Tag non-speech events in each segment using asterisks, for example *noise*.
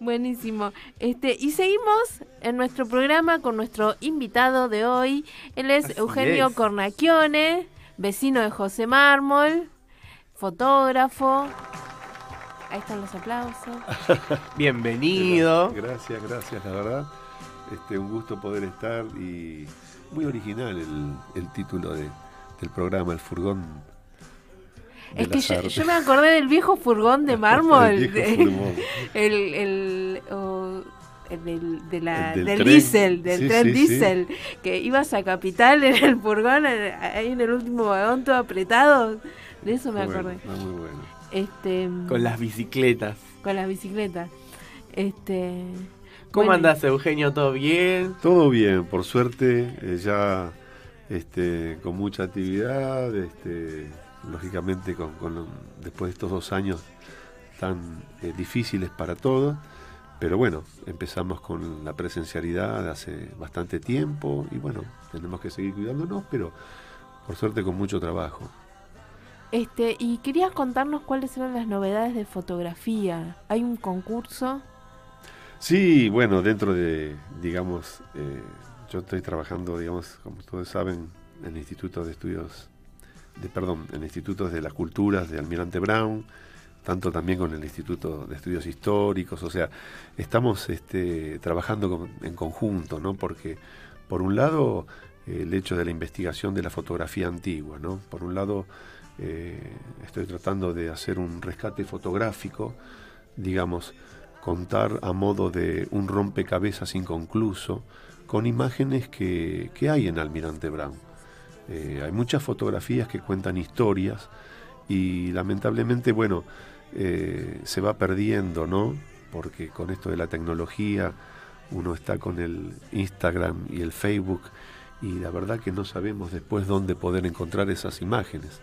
Buenísimo. Este, y seguimos en nuestro programa con nuestro invitado de hoy. Él es Eugenio Cornaquione, vecino de José Mármol, fotógrafo. Ahí están los aplausos. *laughs* Bienvenido. Gracias, gracias, la verdad. Este, un gusto poder estar y muy original el, título del programa, El Furgón es que yo, me acordé del viejo furgón de *laughs* mármol. *laughs* el, el, el, de la, del, tren. diésel, del tren diésel, que ibas a Capital en el furgón, ahí en el último vagón todo apretado. De eso me acordé. muy bueno. Este, con las bicicletas. Con las bicicletas. Este, ¿Cómo andás, Eugenio? ¿Todo bien? Todo bien, por suerte, eh, ya este, con mucha actividad, este, lógicamente con, después de estos dos años tan eh, difíciles para todos, pero bueno, empezamos con la presencialidad hace bastante tiempo y bueno, tenemos que seguir cuidándonos, pero por suerte con mucho trabajo. Este, y querías contarnos cuáles eran las novedades de fotografía. ¿Hay un concurso? Sí, bueno, dentro de, digamos, eh, yo estoy trabajando, digamos, como todos saben, en el Instituto de Estudios de, perdón, en institutos de las culturas de Almirante Brown, tanto también con el Instituto de Estudios Históricos, o sea, estamos este, trabajando en conjunto, ¿no? Porque, por un lado, el hecho de la investigación de la fotografía antigua, ¿no? Por un lado, eh, estoy tratando de hacer un rescate fotográfico, digamos, contar a modo de un rompecabezas inconcluso, con imágenes que, que hay en Almirante Brown eh, hay muchas fotografías que cuentan historias y lamentablemente, bueno, eh, se va perdiendo, ¿no? Porque con esto de la tecnología uno está con el Instagram y el Facebook y la verdad que no sabemos después dónde poder encontrar esas imágenes.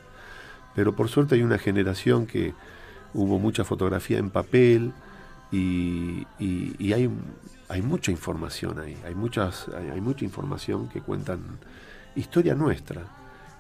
Pero por suerte hay una generación que hubo mucha fotografía en papel y, hay, hay mucha información ahí, hay, muchas, hay mucha información que cuentan historia nuestra.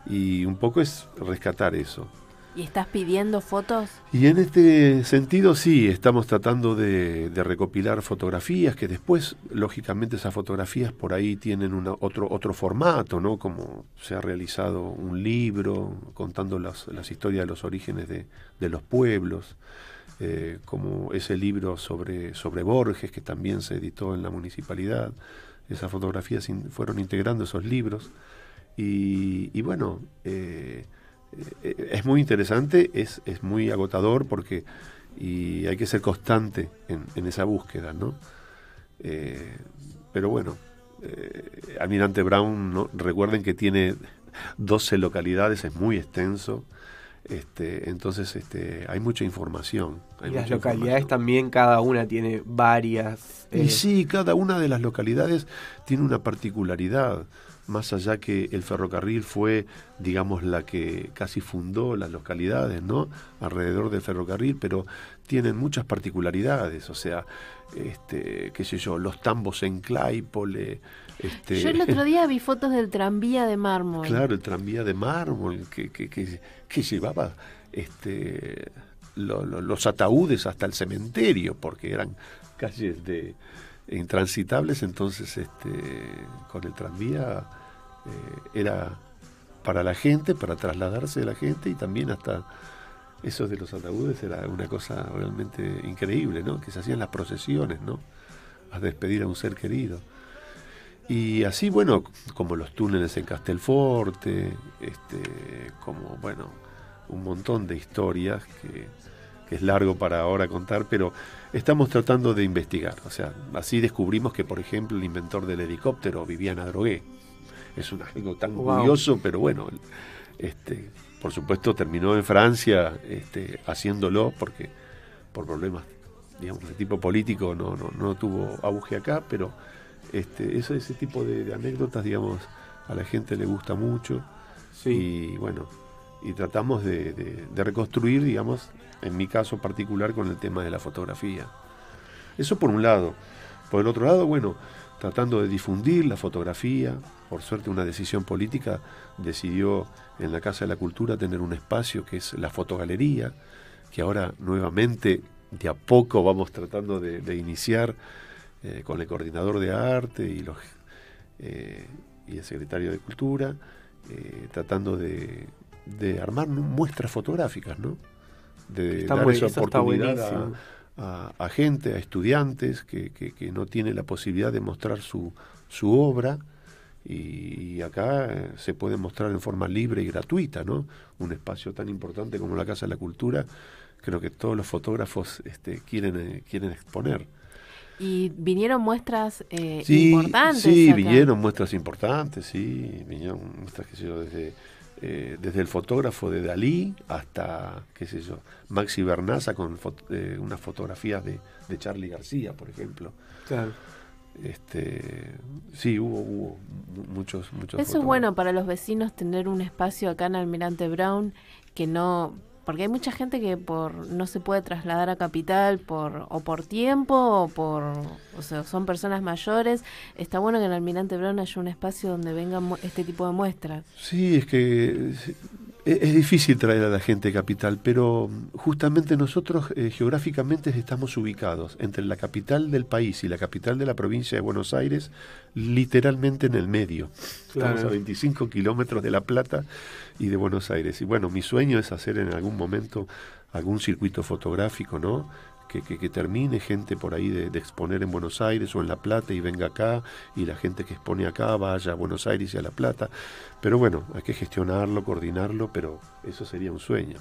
Y un poco es rescatar eso. ¿Y estás pidiendo fotos? Y en este sentido sí, estamos tratando de, recopilar fotografías que después, lógicamente, esas fotografías por ahí tienen una, otro, otro formato, ¿no? Como se ha realizado un libro contando las, las historias de los orígenes de, de los pueblos, eh, como ese libro sobre, sobre Borges, que también se editó en la municipalidad. Esas fotografías fueron integrando esos libros. Y, bueno, eh, eh, es muy interesante, es, es, muy agotador porque y hay que ser constante en, esa búsqueda, ¿no? Eh, pero bueno, Almirante Brown, ¿no? recuerden que tiene 12 localidades, es muy extenso. Este, entonces este, hay mucha información. y las localidades también, cada una tiene varias. Y sí, cada una de las localidades tiene una particularidad más allá que el ferrocarril fue, digamos, la que casi fundó las localidades, ¿no? Alrededor del ferrocarril, pero tienen muchas particularidades, o sea, este, qué sé yo, los tambos en Claypole. Este... Yo el otro día vi fotos del tranvía de mármol. Claro, el tranvía de mármol que, que, que, llevaba este, los ataúdes hasta el cementerio, porque eran calles de intransitables, entonces este, con el tranvía eh, era para la gente, para trasladarse de la gente y también hasta eso de los ataúdes era una cosa realmente increíble, ¿no? Que se hacían las procesiones, ¿no? A despedir a un ser querido. Y así, bueno, como los túneles en Castelforte, este, como, bueno, un montón de historias que, que es largo para ahora contar, pero estamos tratando de investigar. O sea, así descubrimos que, por ejemplo, el inventor del helicóptero, Viviana Drogué, es un algo tan curioso, pero bueno, este, por supuesto terminó en Francia este, haciéndolo porque por problemas digamos de tipo político no, no, no tuvo auge acá, pero este, eso, ese tipo de, anécdotas, digamos, a la gente le gusta mucho. Y bueno, y tratamos de, de, reconstruir, digamos, en mi caso particular con el tema de la fotografía. Eso por un lado. Por el otro lado, bueno, tratando de difundir la fotografía. Por suerte una decisión política decidió en la Casa de la Cultura tener un espacio que es la fotogalería, que ahora nuevamente de a poco vamos tratando de, iniciar eh, con el coordinador de arte y, los, eh, y el secretario de Cultura, tratando de, armar muestras fotográficas, ¿no? De dar esa oportunidad a, gente, a estudiantes que, que, no tienen la posibilidad de mostrar su, su obra y, acá eh, se puede mostrar en forma libre y gratuita, ¿no? Un espacio tan importante como la Casa de la Cultura, creo que todos los fotógrafos este, quieren, eh, quieren exponer. ¿Y vinieron muestras eh, importantes? Sí, vinieron muestras importantes, sí, vinieron muestras, sé yo, desde, desde el fotógrafo de Dalí hasta, qué sé yo, Maxi Bernaza con unas fotografías de, de Charlie García, por ejemplo. Claro este sí hubo, hubo muchos muchos eso es bueno para los vecinos tener un espacio acá en Almirante Brown que no porque hay mucha gente que por no se puede trasladar a capital por o por tiempo o por o sea son personas mayores. Está bueno que en Almirante Brown haya un espacio donde vengan este tipo de muestras. Sí es que es, difícil traer a la gente capital, pero justamente nosotros eh, geográficamente estamos ubicados entre la capital del país y la capital de la provincia de Buenos Aires, literalmente en el medio. Estamos a 25 kilómetros de La Plata y de Buenos Aires. Y bueno, mi sueño es hacer en algún momento algún circuito fotográfico, ¿no? que, termine gente por ahí de, exponer en Buenos Aires o en La Plata y venga acá y la gente que expone acá vaya a Buenos Aires y a La Plata. Pero bueno, hay que gestionarlo, coordinarlo, pero eso sería un sueño.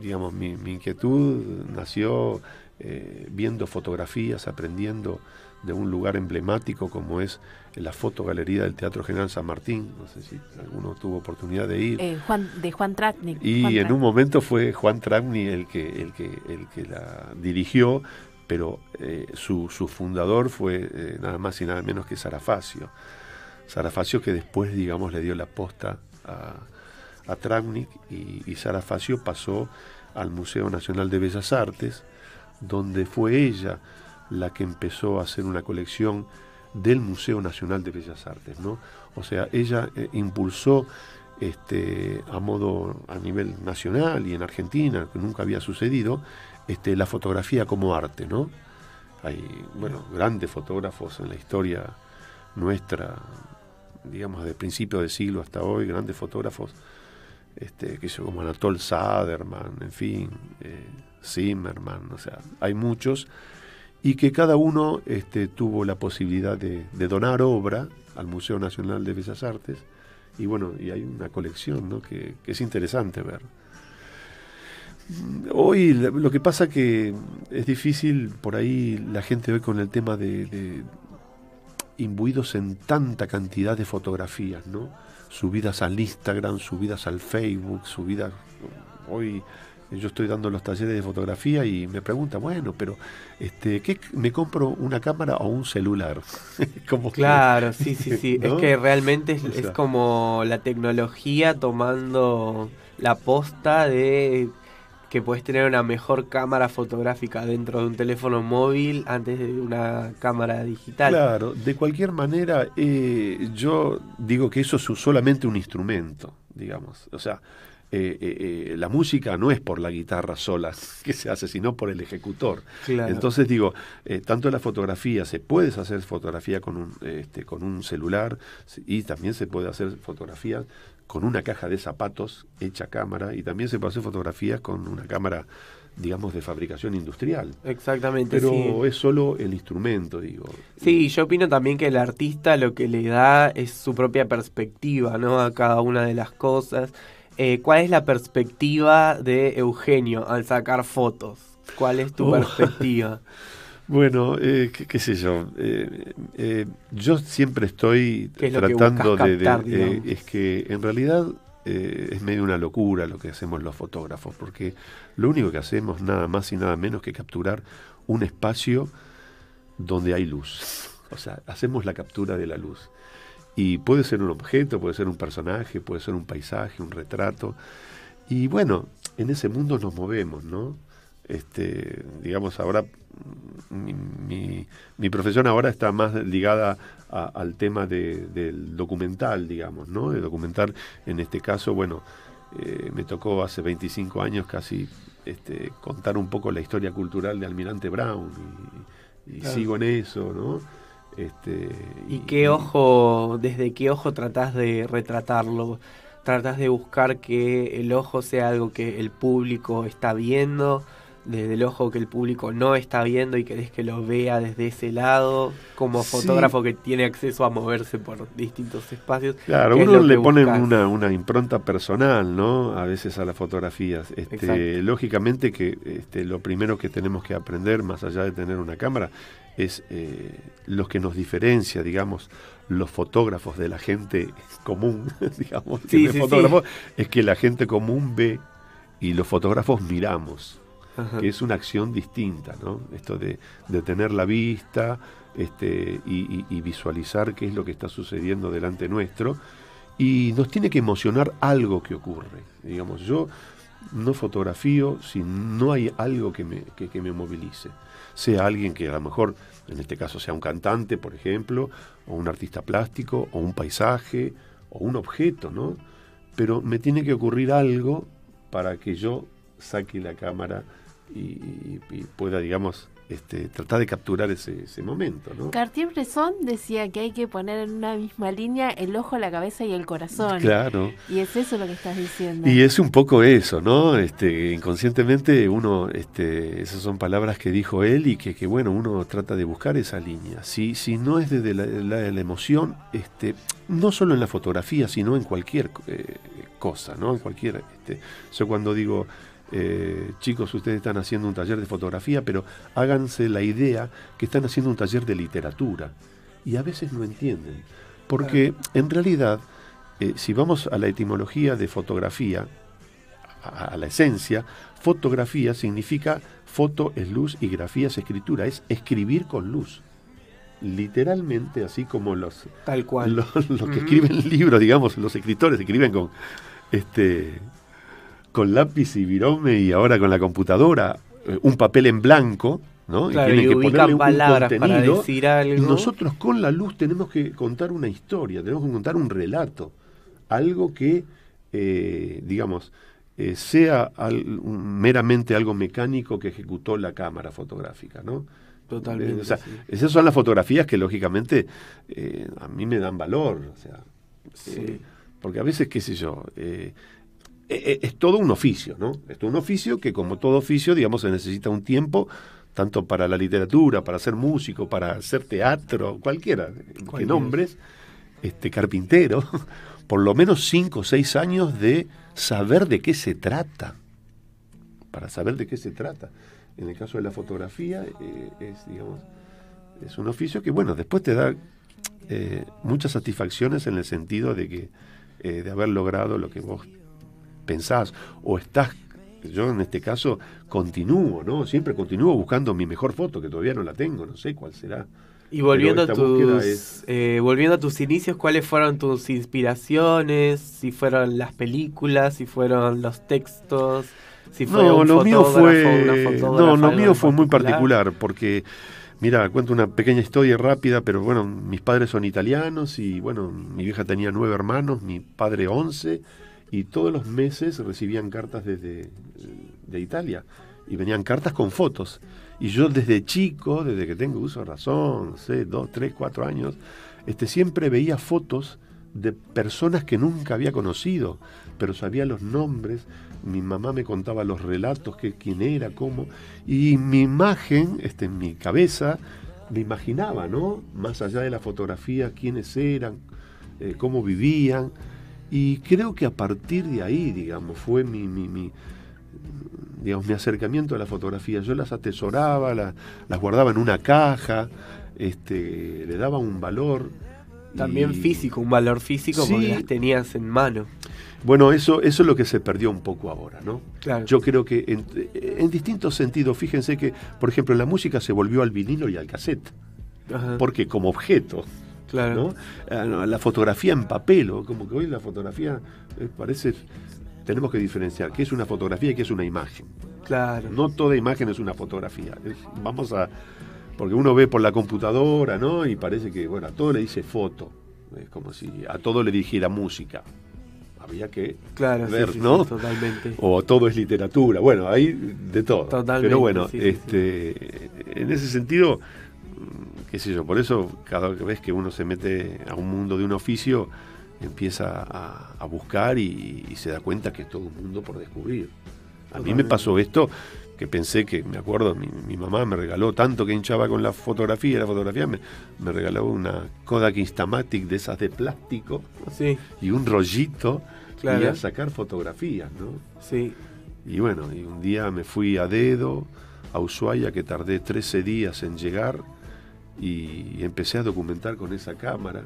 Digamos, mi, inquietud nació eh, viendo fotografías, aprendiendo de un lugar emblemático como es la fotogalería del Teatro General San Martín. No sé si alguno tuvo oportunidad de ir. Eh, Juan, de Juan Tratnik. Y en un momento fue Juan Tratnik el que, el que, el que la dirigió, pero eh, su, su, fundador fue eh, nada más y nada menos que Sarafacio. Sarafacio que después, digamos, le dio la posta a, a y, y Sarafacio pasó al Museo Nacional de Bellas Artes, donde fue ella la que empezó a hacer una colección del Museo Nacional de Bellas Artes, ¿no? O sea, ella eh, impulsó este, a modo a nivel nacional y en Argentina, que nunca había sucedido, este, la fotografía como arte, ¿no? Hay, bueno, grandes fotógrafos en la historia nuestra, digamos, de principio de siglo hasta hoy, grandes fotógrafos, este, que como Anatol Saderman, en fin, eh, Zimmerman, o sea, hay muchos y que cada uno este, tuvo la posibilidad de, donar obra al Museo Nacional de Bellas Artes y bueno, y hay una colección ¿no? que, es interesante ver. Hoy lo que pasa que es difícil por ahí la gente hoy con el tema de, de imbuidos en tanta cantidad de fotografías, ¿no? Subidas al Instagram, subidas al Facebook, subidas hoy yo estoy dando los talleres de fotografía y me pregunta, bueno, pero este, ¿qué me compro una cámara o un celular? *laughs* como claro, sí, sí, sí. Es que realmente es, como la tecnología tomando la posta de que puedes tener una mejor cámara fotográfica dentro de un teléfono móvil antes de una cámara digital. Claro, de cualquier manera, eh, yo digo que eso es solamente un instrumento, digamos. O sea, eh, eh, eh, la música no es por la guitarra sola *laughs* que se hace, sino por el ejecutor. Entonces digo, tanto la fotografía, se puede hacer fotografía con un, este, con un celular y también se puede hacer fotografía con una caja de zapatos hecha cámara y también se puede hacer fotografías con una cámara digamos, de fabricación industrial. Exactamente. Pero es solo el instrumento, digo. Sí, yo opino también que el artista lo que le da es su propia perspectiva, ¿no? A cada una de las cosas. Eh, ¿cuál es la perspectiva de Eugenio al sacar fotos? ¿Cuál es tu oh. perspectiva? *laughs* Bueno, eh, qué, sé yo. Eh, yo siempre estoy tratando de... es que en realidad es medio una locura lo que hacemos los fotógrafos, porque lo único que hacemos nada más y nada menos que capturar un espacio donde hay luz. O sea, hacemos la captura de la luz. Y puede ser un objeto, puede ser un personaje, puede ser un paisaje, un retrato. Y bueno, en ese mundo nos movemos, ¿no? Este, digamos, ahora mi, mi, profesión ahora está más ligada al tema del documental, digamos, ¿no? De documentar, en este caso, bueno, eh, me tocó hace 25 años casi este, contar un poco la historia cultural de Almirante Brown y, sigo en eso, ¿no? Este, ¿Y qué ojo, desde qué ojo tratás de retratarlo? ¿Tratás de buscar que el ojo sea algo que el público está viendo? desde el ojo que el público no está viendo y querés que lo vea desde ese lado, como fotógrafo que tiene acceso a moverse por distintos espacios. Claro, uno le pone una, una, impronta personal, ¿no? A veces a las fotografías. Este, lógicamente que este, lo primero que tenemos que aprender, más allá de tener una cámara, es eh, lo que nos diferencia, digamos, los fotógrafos de la gente común, *laughs* digamos, es que la gente común ve y los fotógrafos miramos que es una acción distinta, ¿no? Esto de, tener la vista este, y, visualizar qué es lo que está sucediendo delante nuestro. Y nos tiene que emocionar algo que ocurre. Digamos, yo no fotografío si no hay algo que me, que, me movilice. Sea alguien que a lo mejor, en este caso, sea un cantante, por ejemplo, o un artista plástico, o un paisaje, o un objeto, ¿no? Pero me tiene que ocurrir algo para que yo saque la cámara y, pueda, digamos, este, tratar de capturar ese, ese momento. ¿no? Cartier-Bresson decía que hay que poner en una misma línea el ojo, la cabeza y el corazón. Claro. Y es eso lo que estás diciendo. Y es un poco eso, ¿no? Este, inconscientemente uno, este, esas son palabras que dijo él y que, que bueno, uno trata de buscar esa línea. Si, si no es desde la, la, emoción, este, no solo en la fotografía, sino en cualquier eh, cosa, ¿no? En cualquier, este, yo cuando digo eh, chicos, ustedes están haciendo un taller de fotografía, pero háganse la idea que están haciendo un taller de literatura. Y a veces no entienden. Porque en realidad, eh, si vamos a la etimología de fotografía, a, la esencia, fotografía significa foto es luz y grafía es escritura, es escribir con luz literalmente así como los tal cual los, que escriben *laughs* libros digamos los escritores escriben con este con lápiz y virome y ahora con la computadora, eh, un papel en blanco, ¿no? y tienen que ponerle palabras un para decir algo. Nosotros con la luz tenemos que contar una historia, tenemos que contar un relato, algo que, eh, digamos, eh, sea meramente algo mecánico que ejecutó la cámara fotográfica, ¿no? Totalmente. Esas son las fotografías que lógicamente a mí me dan valor, o sea, porque a veces, qué sé yo, es todo un oficio, ¿no? Es todo un oficio que como todo oficio, digamos, se necesita un tiempo, tanto para la literatura, para ser músico, para hacer teatro, cualquiera, que nombres, este carpintero, *laughs* por lo menos cinco o seis años de saber de qué se trata, para saber de qué se trata. En el caso de la fotografía, eh, es, digamos, es un oficio que, bueno, después te da muchas satisfacciones en el sentido de que de haber logrado lo que vos pensás o estás, yo en este caso continúo, ¿no? Siempre continúo buscando mi mejor foto, que todavía no la tengo, no sé cuál será. Y volviendo a, tus, eh, volviendo a tus inicios, ¿cuáles fueron tus inspiraciones? Si fueron las películas, si fueron los textos, si fue no, lo mío fue, no, lo mío fue muy particular porque Mira, cuento una pequeña historia rápida, pero bueno, mis padres son italianos y bueno, mi vieja tenía nueve hermanos, mi padre once y todos los meses recibían cartas desde de Italia y venían cartas con fotos. Y yo desde chico, desde que tengo uso de razón, sé, dos, tres, cuatro años, este, siempre veía fotos de personas que nunca había conocido, pero sabía los nombres, mi mamá me contaba los relatos, que, quién era, cómo, y mi imagen, este, en mi cabeza, me imaginaba, ¿no? Más allá de la fotografía, quiénes eran, eh, cómo vivían, y creo que a partir de ahí, digamos, fue mi, mi, mi digamos, mi acercamiento a la fotografía. Yo las atesoraba, las, guardaba en una caja, este, le daba un valor. También físico, un valor físico porque las tenías en mano. Bueno, eso, eso es lo que se perdió un poco ahora, ¿no? Yo creo que en, en, distintos sentidos, fíjense que, por ejemplo, la música se volvió al vinilo y al cassette. Porque como objeto, Claro. Ah, la fotografía en papel, o como que hoy la fotografía eh, parece. Tenemos que diferenciar qué es una fotografía y qué es una imagen. Claro. No toda imagen es una fotografía. vamos a. Porque uno ve por la computadora, ¿no? Y parece que, bueno, a todo le dice foto. Es como si a todo le dijera música. había que claro, ver, ¿no? totalmente. O todo es literatura. Bueno, hay de todo. Totalmente, Pero bueno, este, en ese sentido, qué sé yo, por eso cada vez que uno se mete a un mundo de un oficio, empieza a, buscar y, se da cuenta que es todo un mundo por descubrir. A mí me pasó esto que pensé que, me acuerdo, mi, mamá me regaló tanto que hinchaba con la fotografía, la fotografía me, me regaló una Kodak Instamatic de esas de plástico y un rollito y a sacar fotografías, ¿no? Sí. Y bueno, y un día me fui a dedo a Ushuaia, que tardé 13 días en llegar, y empecé a documentar con esa cámara.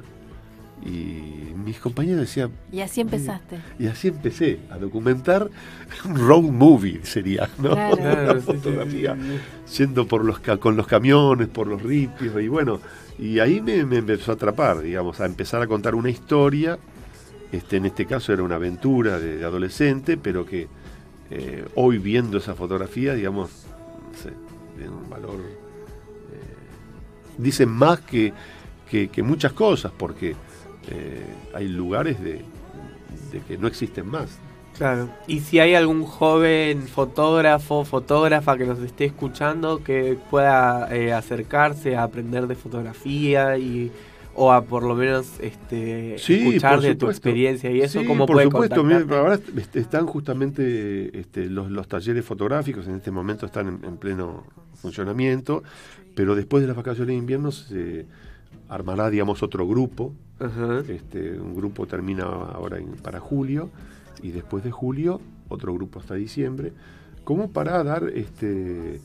Y mis compañeros decían... Y así empezaste. Y así empecé a documentar un road movie, sería, ¿no? Claro, *laughs* fotografía, yendo por los, con los camiones, por los ripios, y bueno, y ahí me, empezó a atrapar, digamos, a empezar a contar una historia, este, en este caso era una aventura de, adolescente, pero que eh, hoy viendo esa fotografía, digamos, no sé, tiene un valor... Dicen más que, que muchas cosas, porque eh, hay lugares de, que no existen más. Claro, y si hay algún joven fotógrafo, fotógrafa que nos esté escuchando que pueda eh, acercarse a aprender de fotografía y o a por lo menos este escuchar de tu experiencia y eso como por supuesto ahora están justamente este, los, los, talleres fotográficos en este momento están en, pleno funcionamiento pero después de las vacaciones de invierno se armará digamos otro grupo. Este, un grupo termina ahora para julio y después de julio otro grupo hasta diciembre, como para dar este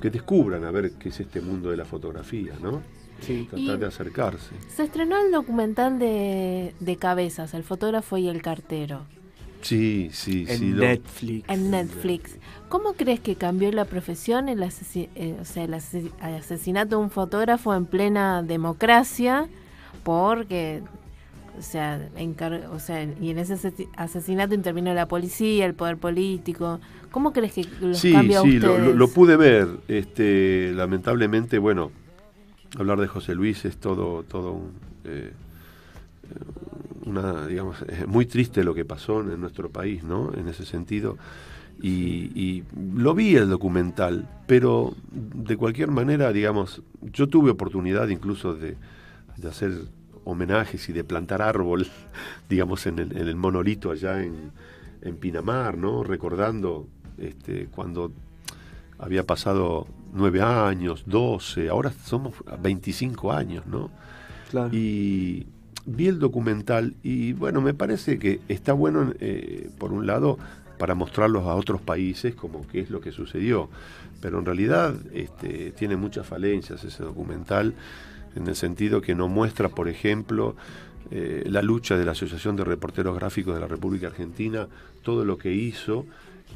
que descubran a ver qué es este mundo de la fotografía, ¿no? Sí. Tratar de acercarse. Se estrenó el documental de, de Cabezas, el fotógrafo y el cartero. Sí, sí, en sí. Netflix. En Netflix. ¿Cómo crees que cambió la profesión, el, eh, o sea, el asesinato de un fotógrafo en plena democracia? porque o sea, o sea, y en ese asesinato intervino la policía, el poder político. ¿Cómo crees que los sí, cambia sí, Lo, lo, pude ver. Este, lamentablemente, bueno, hablar de José Luis es todo, todo un, eh, una, digamos, *laughs* es muy triste lo que pasó en nuestro país, ¿no? En ese sentido. Y, y, lo vi el documental, pero de cualquier manera, digamos, yo tuve oportunidad incluso de de hacer homenajes y de plantar árbol, *laughs* digamos, en el, en el monolito allá en, en, Pinamar, ¿no? Recordando este, cuando había pasado nueve años, doce, ahora somos 25 años, ¿no? Y vi el documental y bueno, me parece que está bueno, eh, por un lado, para mostrarlos a otros países como qué es lo que sucedió, pero en realidad este, tiene muchas falencias ese documental en el sentido que no muestra, por ejemplo, eh, la lucha de la Asociación de Reporteros Gráficos de la República Argentina, todo lo que hizo.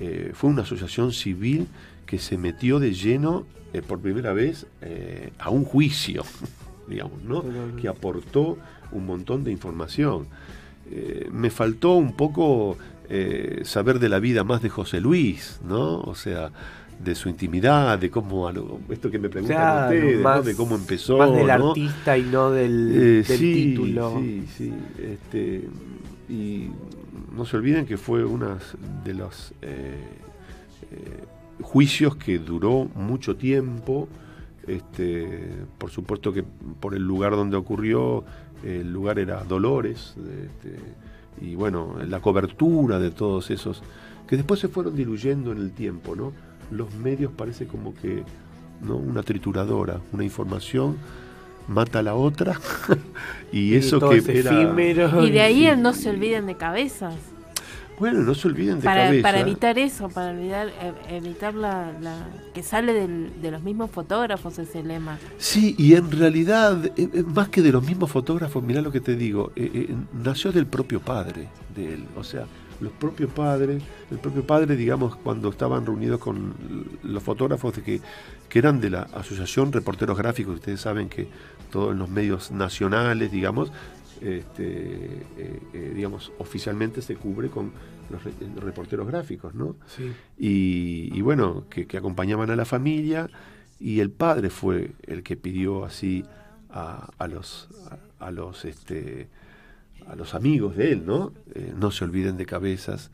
Eh, fue una asociación civil que se metió de lleno eh, por primera vez a un juicio, *laughs* digamos, ¿no? que aportó un montón de información. me faltó un poco saber de la vida más de José Luis, ¿no? O sea, de su intimidad, de cómo, esto que me preguntan ustedes, de cómo empezó. Más del artista y no del, eh, título. Sí, sí, este, y no se olviden que fue uno de los eh, eh, juicios que duró mucho tiempo. Este, por supuesto que por el lugar donde ocurrió, el lugar era Dolores, este, y bueno, la cobertura de todos esos, que después se fueron diluyendo en el tiempo, ¿no? los medios parece como que ¿no? una trituradora, una información mata a la otra *laughs* y, eso que era... y de ahí el no se olviden de cabezas bueno no se olviden de para, cabezas para evitar eso para evitar, eh, evitar la, que sale de los mismos fotógrafos ese lema. Sí y en realidad eh, eh, más que de los mismos fotógrafos mira lo que te digo nació del propio padre de él o sea los propios padres, el propio padre, digamos, cuando estaban reunidos con los fotógrafos de que, que eran de la Asociación Reporteros Gráficos, ustedes saben que todos los medios nacionales, digamos, este, eh, eh, digamos, oficialmente se cubre con los, reporteros gráficos, ¿no? Sí. Y, bueno, que, acompañaban a la familia y el padre fue el que pidió así a, los, a, los este, a los amigos de él, ¿no? Eh, no se olviden de cabezas.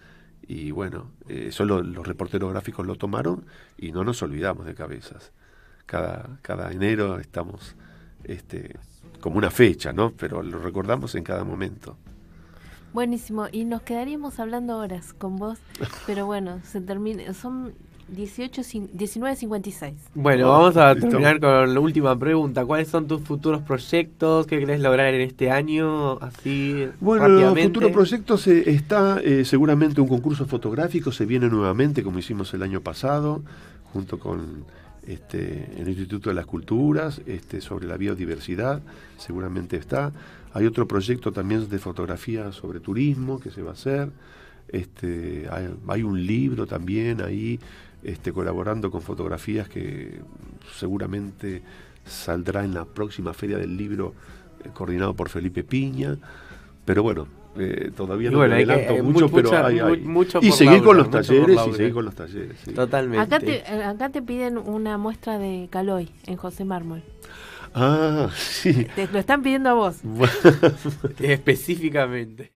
Y bueno, eso los reporteros gráficos lo tomaron y no nos olvidamos de cabezas. Cada, cada enero estamos este, como una fecha, ¿no? Pero lo recordamos en cada momento. Buenísimo, y nos quedaríamos hablando horas con vos, pero bueno, se termina, son 18, 19.56. Bueno, vamos a terminar con la última pregunta. ¿Cuáles son tus futuros proyectos? ¿Qué querés lograr en este año? Así, bueno, los futuros proyectos eh, está eh, seguramente un concurso fotográfico, se viene nuevamente como hicimos el año pasado, junto con este, el Instituto de las Culturas, este, sobre la biodiversidad, seguramente está. Hay otro proyecto también de fotografía sobre turismo que se va a hacer. Este, hay, un libro también ahí este, colaborando con fotografías que seguramente saldrá en la próxima feria del libro eh, coordinado por Felipe Piña. Pero bueno, eh, todavía no me adelanto eh, mucho, pero hay, y seguir con los talleres y seguir con los talleres. Totalmente. Acá te, acá te piden una muestra de Caloy en José Mármol. Ah, *laughs* sí. Te lo están pidiendo a vos. *laughs* Específicamente.